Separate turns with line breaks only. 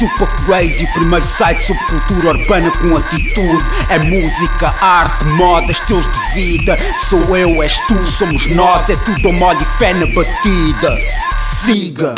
Super Crazy, o primeiro site sobre cultura urbana com atitude. É música, arte, moda, estilos de vida. Sou eu, és tu, somos nós, é tudo mole e fé na batida. Siga!